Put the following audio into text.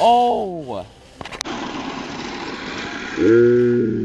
Oh! Mm.